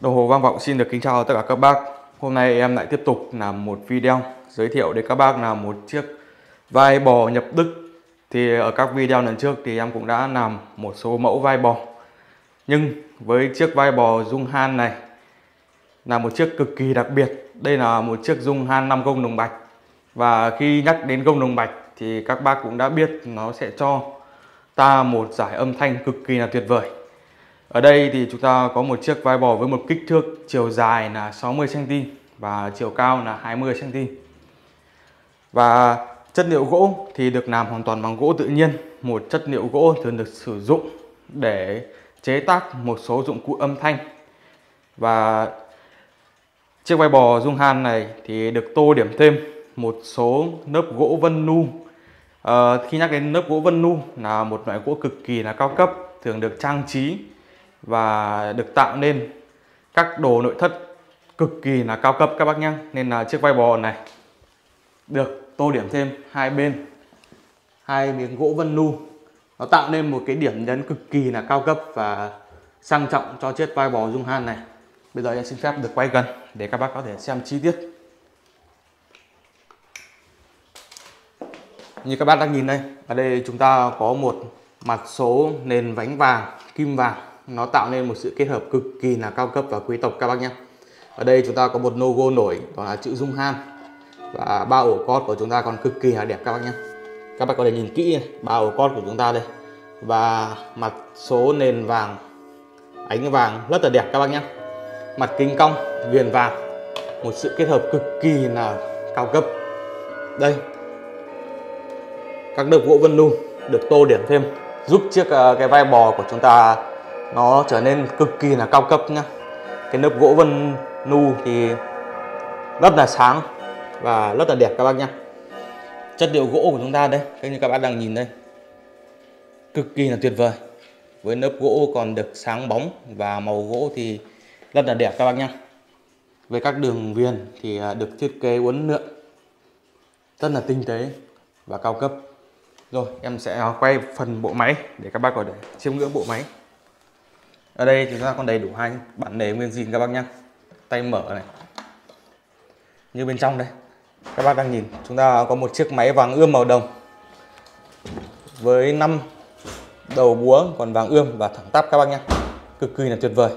Đồng hồ vang vọng xin được kính chào tất cả các bác. Hôm nay em lại tiếp tục làm một video giới thiệu đến các bác là một chiếc vai bò nhập Đức. Thì ở các video lần trước thì em cũng đã làm một số mẫu vai bò. Nhưng với chiếc vai bò Dung Han này là một chiếc cực kỳ đặc biệt. Đây là một chiếc Dung Han 5 công đồng bạch. Và khi nhắc đến công đồng bạch thì các bác cũng đã biết nó sẽ cho ta một giải âm thanh cực kỳ là tuyệt vời ở đây thì chúng ta có một chiếc vai bò với một kích thước chiều dài là 60cm và chiều cao là 20cm. Và chất liệu gỗ thì được làm hoàn toàn bằng gỗ tự nhiên. Một chất liệu gỗ thường được sử dụng để chế tác một số dụng cụ âm thanh. Và chiếc vai bò Dung Han này thì được tô điểm thêm một số lớp gỗ vân nu. À, khi nhắc đến lớp gỗ vân nu là một loại gỗ cực kỳ là cao cấp thường được trang trí và được tạo nên các đồ nội thất cực kỳ là cao cấp các bác nhé nên là chiếc vai bò này được tô điểm thêm hai bên, hai miếng gỗ vân nu. Nó tạo nên một cái điểm nhấn cực kỳ là cao cấp và sang trọng cho chiếc vai bò dung han này. Bây giờ em xin phép được quay gần để các bác có thể xem chi tiết. Như các bác đang nhìn đây, ở đây chúng ta có một mặt số nền vánh vàng, kim vàng nó tạo nên một sự kết hợp cực kỳ là cao cấp và quý tộc các bác nhé. Ở đây chúng ta có một logo nổi, đó là chữ Dung Han. Và ba ổ cót của chúng ta còn cực kỳ là đẹp các bác nhé. Các bác có thể nhìn kỹ ba ổ cót của chúng ta đây. Và mặt số nền vàng, ánh vàng rất là đẹp các bác nhé. Mặt kính cong, viền vàng, một sự kết hợp cực kỳ là cao cấp. Đây, các đợt gỗ vân lung được tô điểm thêm, giúp chiếc ờ, cái vai bò của chúng ta nó trở nên cực kỳ là cao cấp nhá. Cái lớp gỗ vân nu thì rất là sáng và rất là đẹp các bác nhá. Chất liệu gỗ của chúng ta đây như các bác đang nhìn đây. Cực kỳ là tuyệt vời. Với lớp gỗ còn được sáng bóng và màu gỗ thì rất là đẹp các bác nhá. Với các đường viền thì à, được thiết kế uốn lượn. Rất là tinh tế và cao cấp. Rồi, em sẽ quay phần bộ máy để các bác có thể chiêm ngưỡng bộ máy ở đây chúng ta còn đầy đủ hai bản đề nguyên zin các bác nhé tay mở này. Như bên trong đây. Các bác đang nhìn, chúng ta có một chiếc máy vàng ươm màu đồng. Với 5 đầu búa còn vàng ươm và thẳng tắp các bác nhé cực kỳ là tuyệt vời.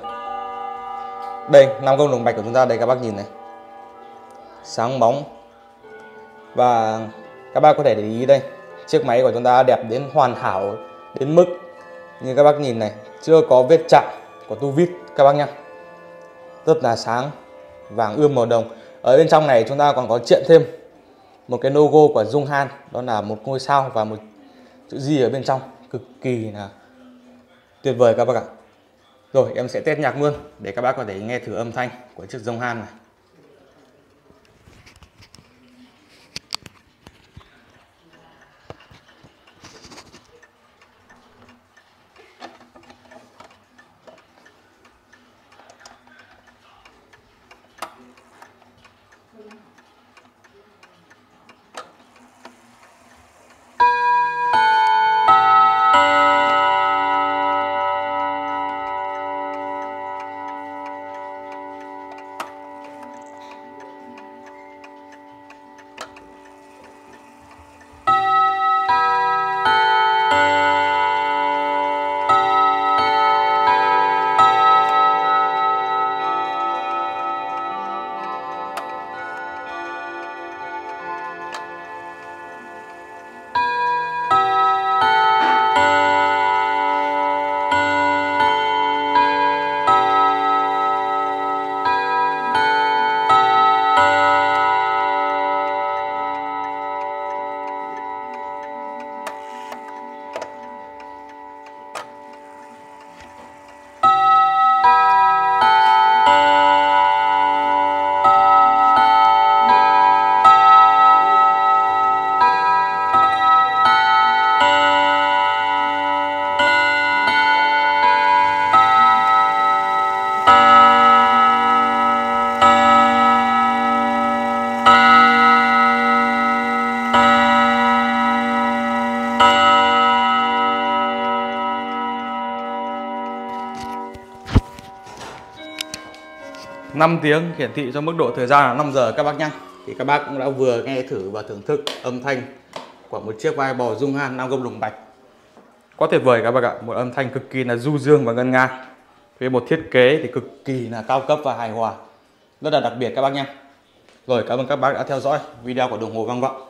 Đây, năm công đồng bạch của chúng ta, đây các bác nhìn này. Sáng bóng. Và các bác có thể để ý đây, chiếc máy của chúng ta đẹp đến hoàn hảo, đến mức như các bác nhìn này, chưa có vết chạm của tu vít, các bác nhá. Rất là sáng, vàng ươm màu đồng. Ở bên trong này chúng ta còn có triện thêm một cái logo của Dung Han. Đó là một ngôi sao và một chữ gì ở bên trong. Cực kỳ là tuyệt vời các bác ạ. Rồi, em sẽ test nhạc luôn để các bác có thể nghe thử âm thanh của chiếc Dung Han này. 5 tiếng hiển thị cho mức độ thời gian là 5 giờ. Các bác nhá. Thì các bác cũng đã vừa nghe thử và thưởng thức âm thanh của một chiếc vai bò dung han nam gông lùng bạch. Quá tuyệt vời các bác ạ. Một âm thanh cực kỳ là du dương và ngân nga. Với một thiết kế thì cực kỳ là cao cấp và hài hòa. Rất là đặc biệt các bác nhé rồi cảm ơn các bác đã theo dõi video của đồng hồ vang vọng